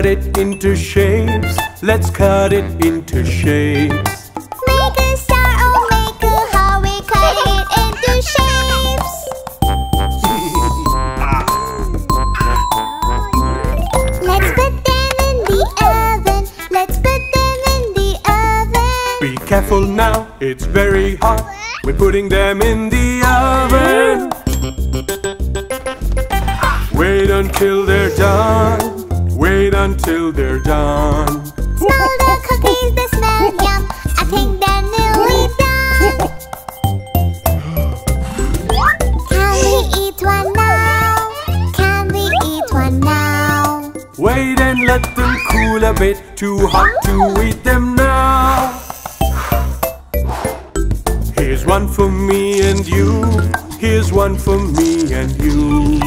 cut it into shapes. Let's cut it into shapes. Make a star, oh, make a heart. We cut it into shapes. Let's put them in the oven. Let's put them in the oven. Be careful now, it's very hot. We're putting them in the oven. until they're done. Smell the cookies, they smell yum. I think they're nearly done. Can we eat one now? Can we eat one now? Wait and let them cool a bit. Too hot to eat them now. Here's one for me and you. Here's one for me and you.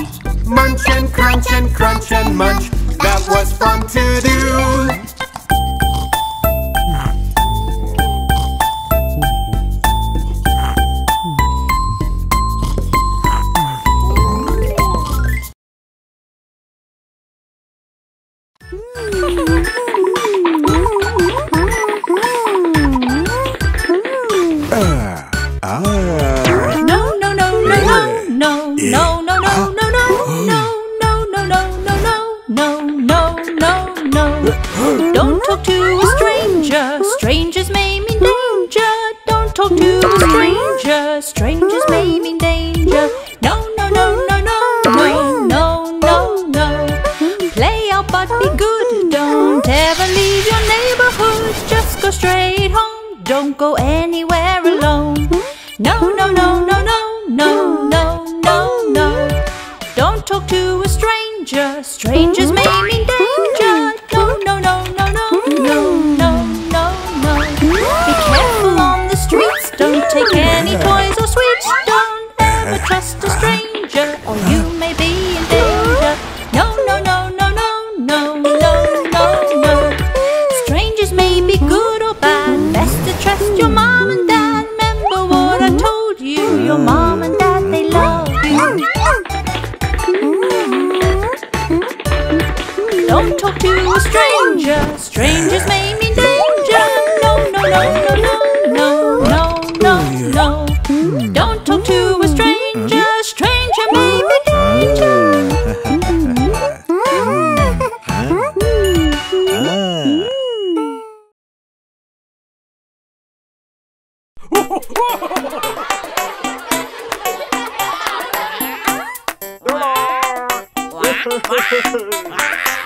Munch and crunch and crunch and munch. That was fun to do. strangers maybe? 啊哈哈哈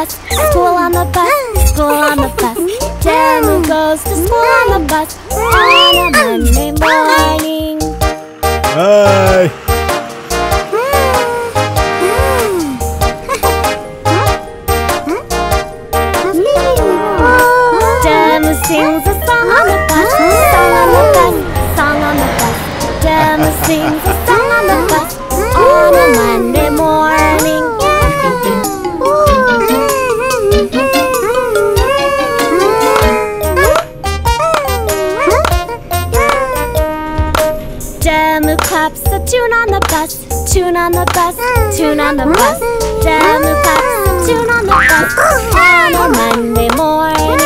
bus, school on the bus, school on the bus. Demu goes to school on the bus on a Monday morning. Hi. Sings a song on the bus, song on the bus, song on the bus. Sings on the bus. Demu claps a tune on the bus on a Monday morning.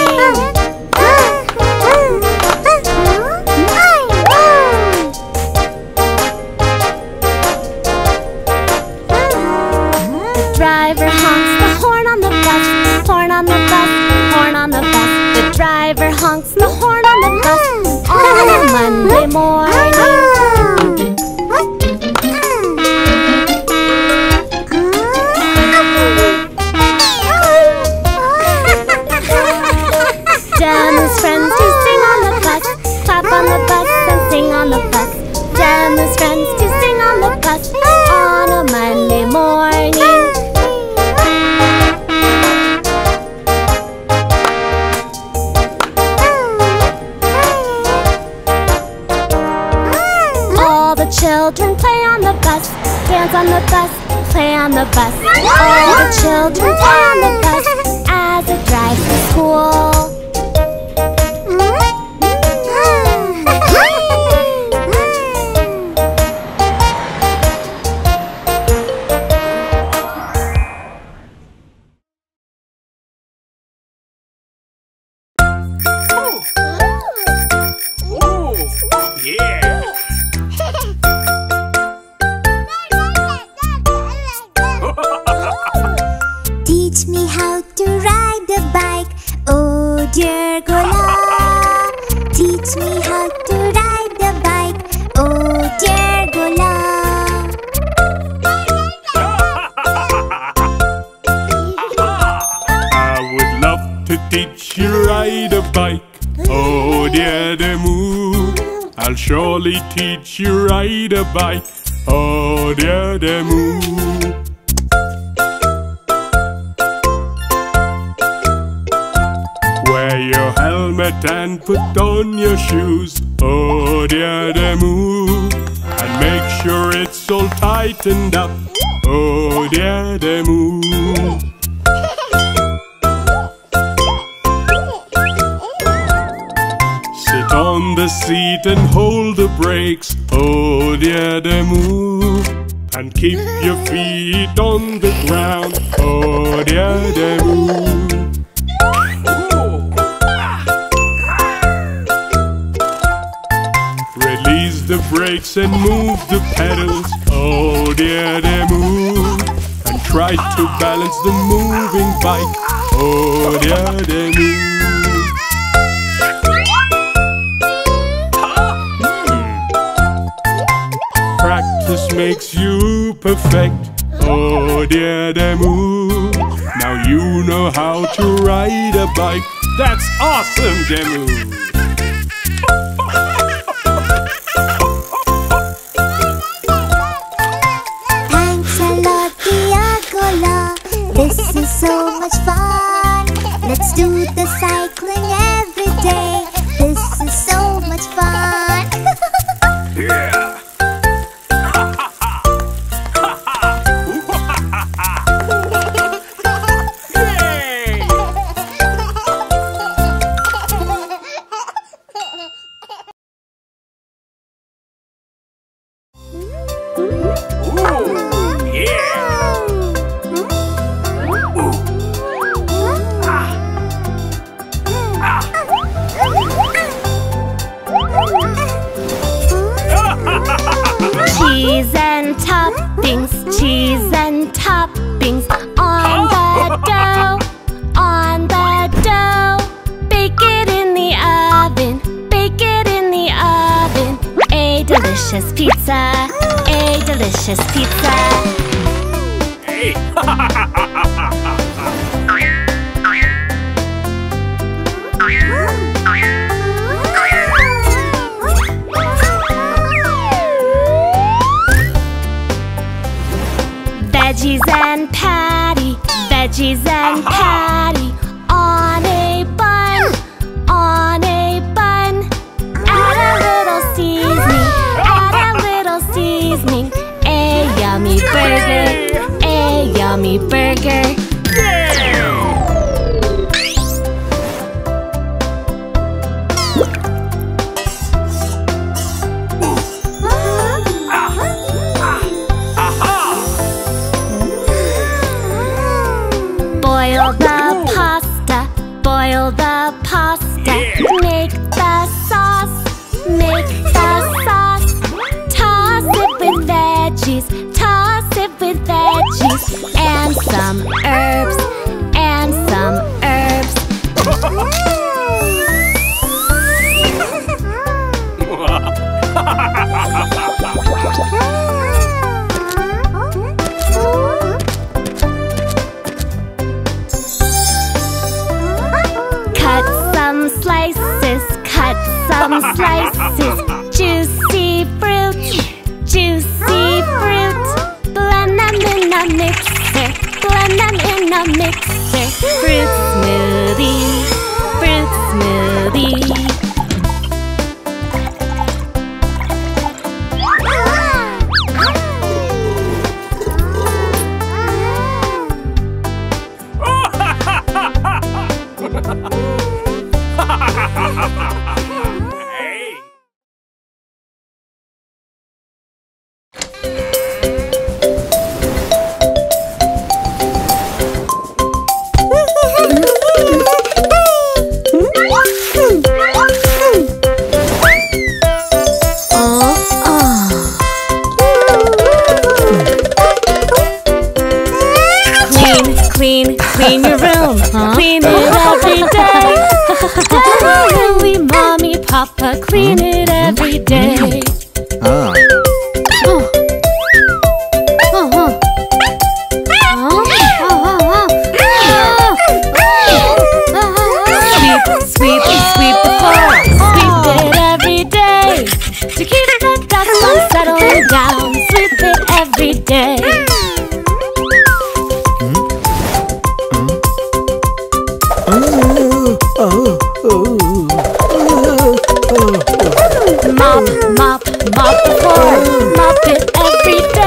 The driver honks the horn on the bus, horn on the bus, horn on the bus. The driver honks the horn on the bus on a Monday morning. It's all tightened up. Oh dear Demu. Sit on the seat and hold the brakes. Oh dear Demu. And keep your feet on the ground. Oh dear Demu. Release brakes and move the pedals. Oh dear Demu. And try to balance the moving bike. Oh dear Demu. Practice makes you perfect. Oh dear Demu. Now you know how to ride a bike. That's awesome, Demu. a delicious pizza. Hey! Veggies and patty, veggies and patty. cheese. Toss it with veggies And some herbs. mix mixer. Fruits Peter.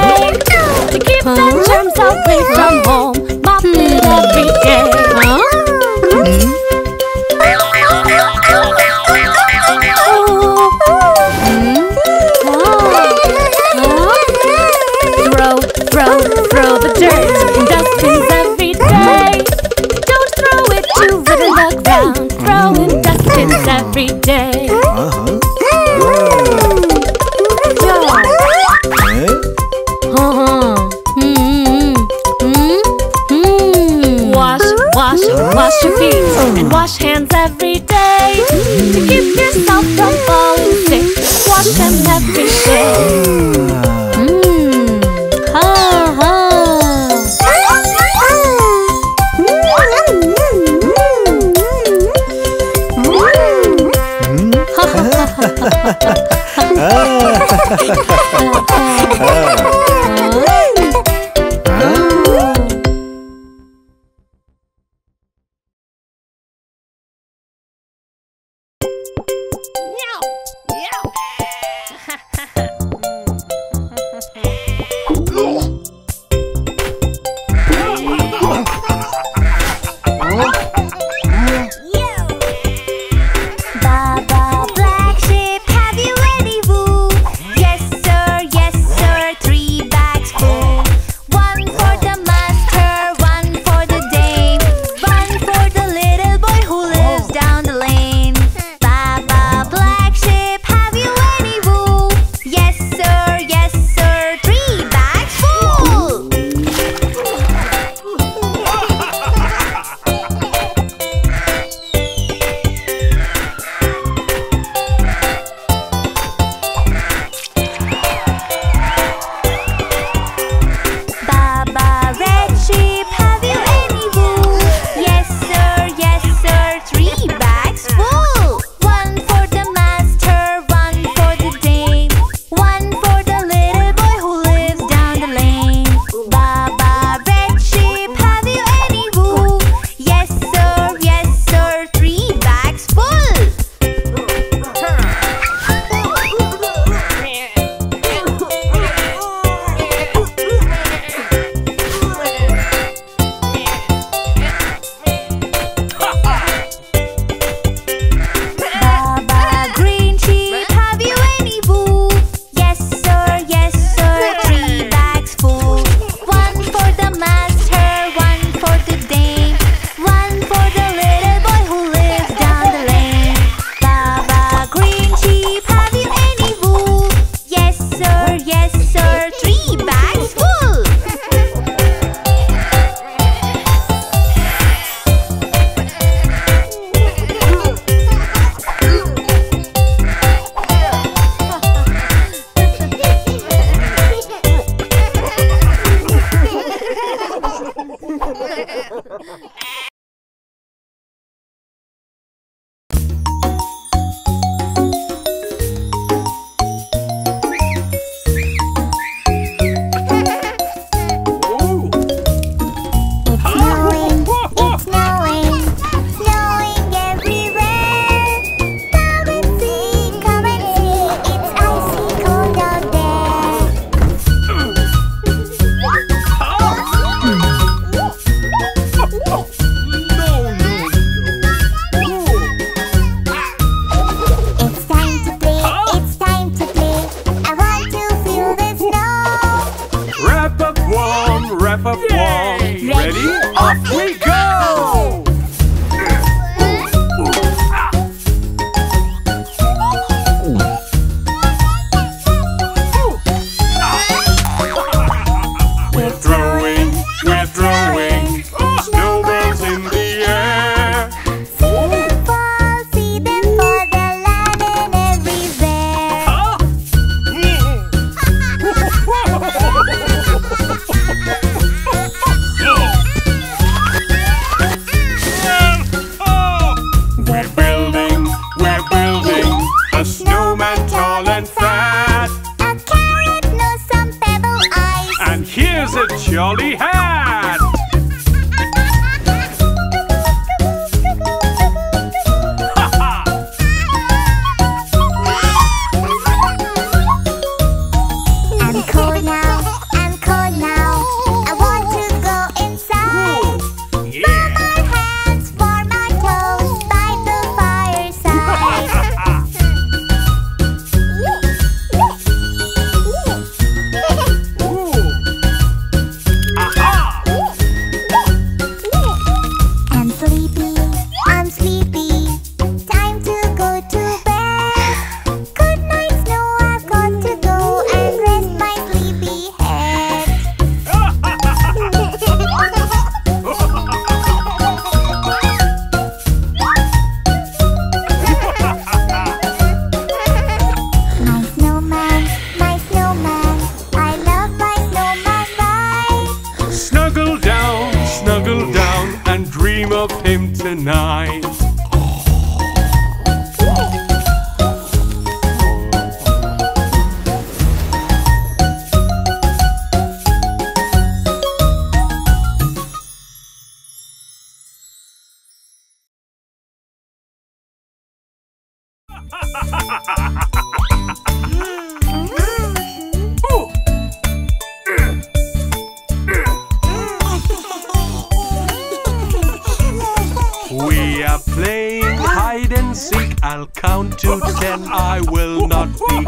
half of yeah. one.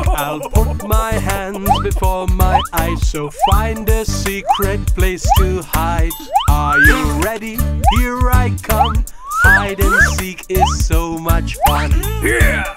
I'll put my hands before my eyes So find a secret place to hide Are you ready? Here I come Hide and seek is so much fun Yeah!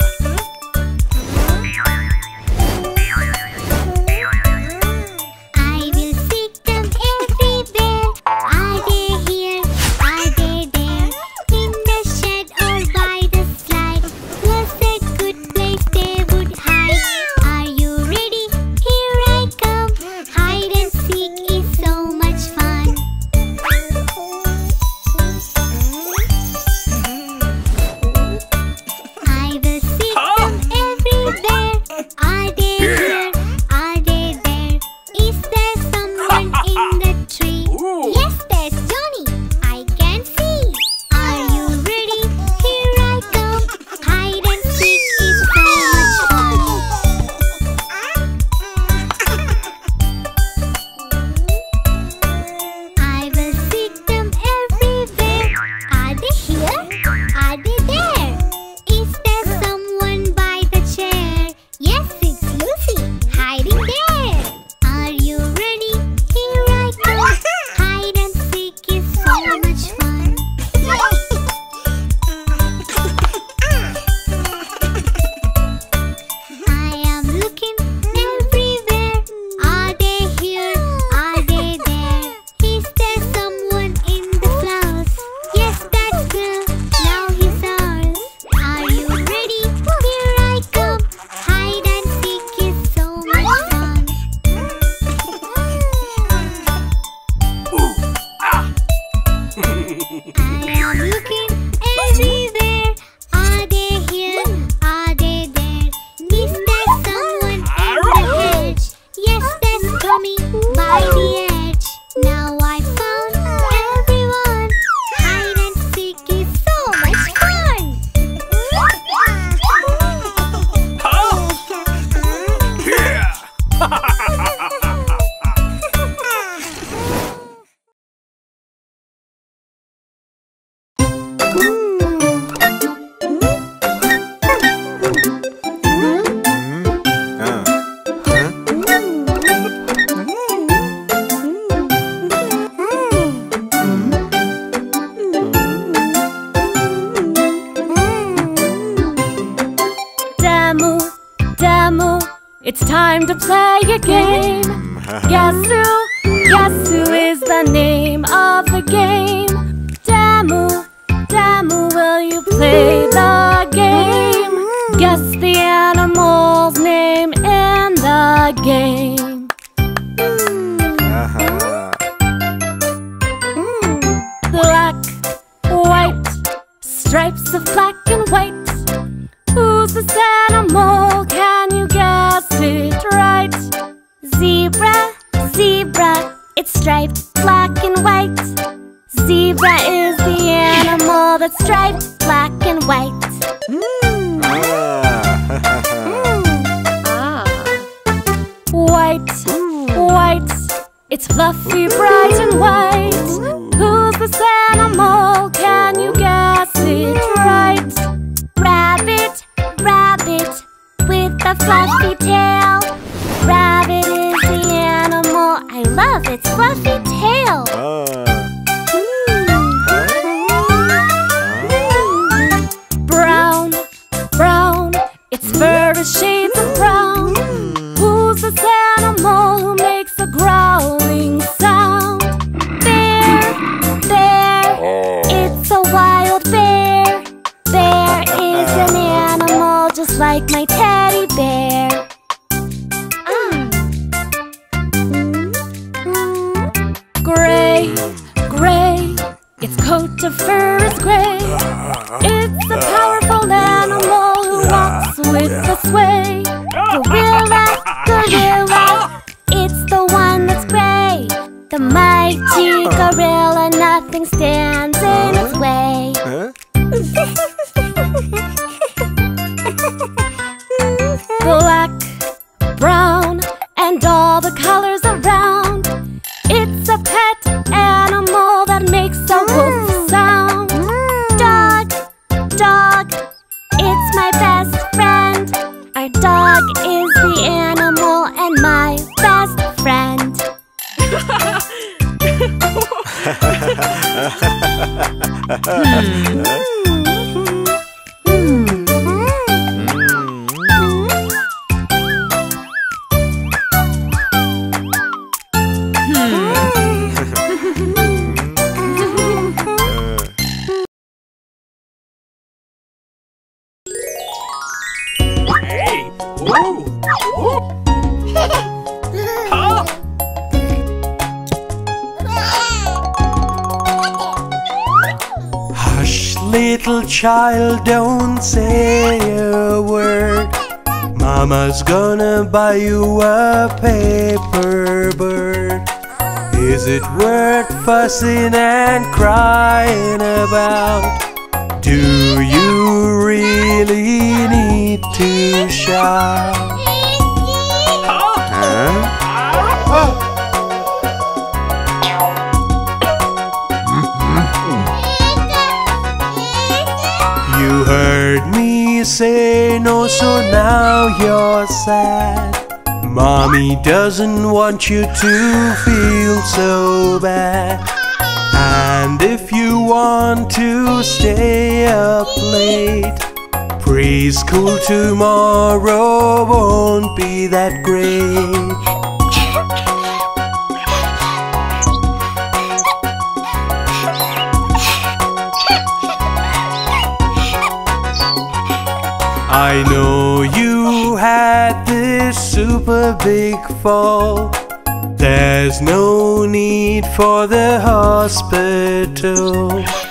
It's time to play a game. Guess who? Guess who is the name of the game? Demu, Demu, will you play the game? Guess the animal's name in the game. Striped black and white. Zebra is the animal that's striped black and white. Mm. Mm. Ah. White, white, it's fluffy, bright and white. Who's this animal? Can you guess it right? Rabbit, rabbit, with a fluffy tail. Fluffy The mighty gorilla, nothing stands little child, don't say a word. Mama's gonna buy you a paper bird. Is it worth fussing and crying about? Do you really need to shout? You heard me say no, so now you're sad. Mommy doesn't want you to feel so bad. And if you want to stay up late, preschool tomorrow won't be that great. I know you had this super big fall. There's no need for the hospital.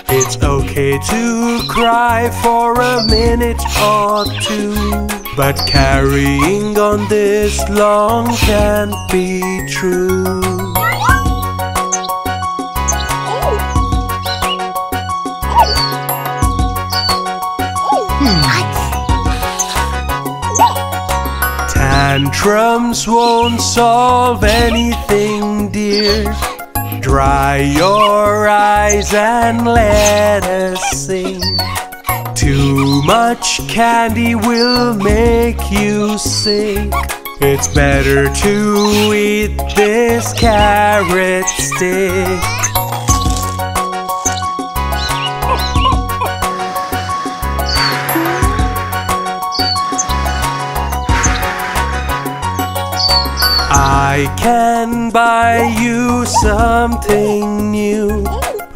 It's okay to cry for a minute or two. But carrying on this long can't be true. Tantrums won't solve anything, dear. Dry your eyes and let us sing. Too much candy will make you sick. It's better to eat this carrot stick. I can buy you something new.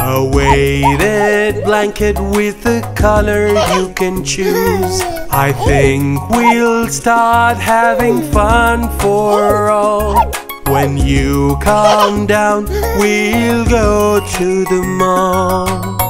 A weighted blanket with a color you can choose. I think we'll start having fun for all. When you calm down, we'll go to the mall.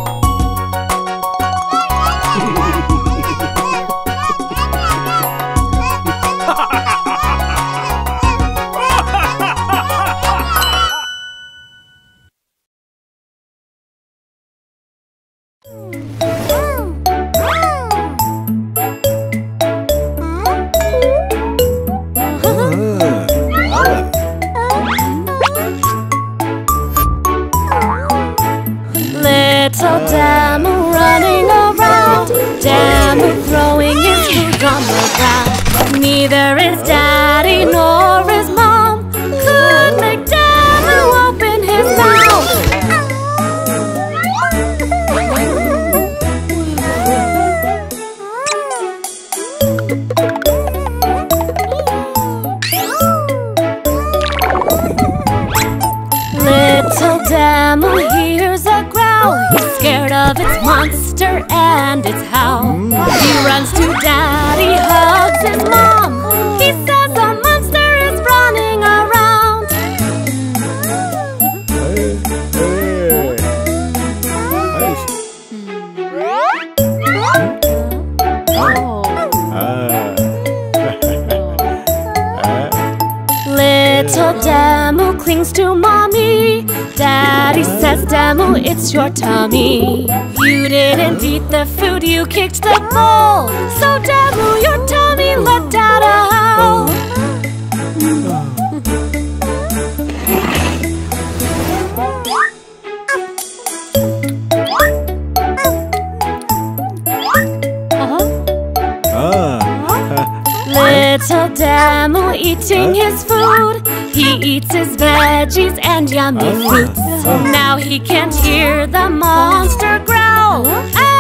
Ground. Neither is daddy nor Says, Demu, it's your tummy. You didn't eat the food, you kicked the bowl. So, Demu, your tummy let out a howl. Ah. Little Demu eating his food. He eats his veggies and yummy ah. fruits. Now he can't hear the monster growl. Ah.